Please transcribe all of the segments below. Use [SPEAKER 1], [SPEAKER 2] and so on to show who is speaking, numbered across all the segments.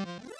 [SPEAKER 1] Mm-hmm.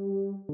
[SPEAKER 1] you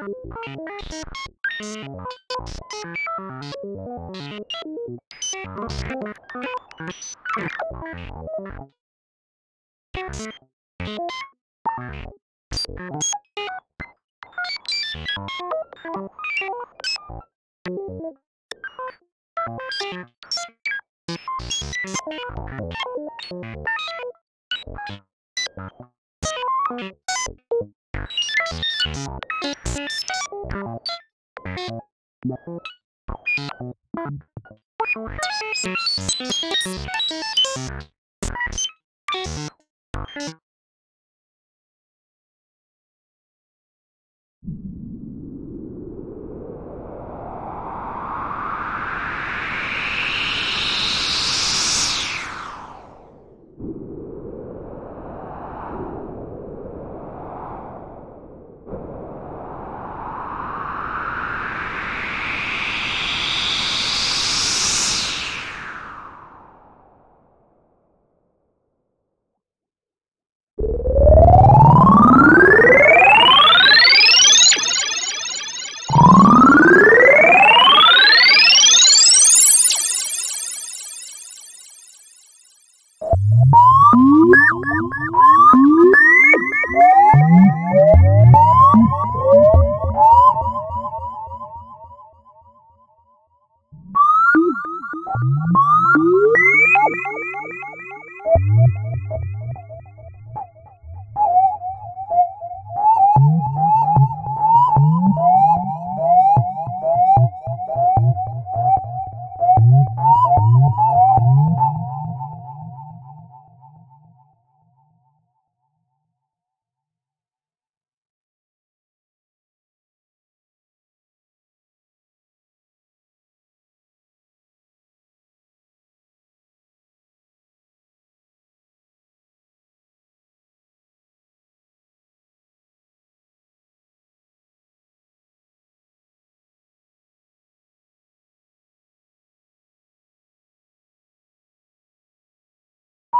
[SPEAKER 1] you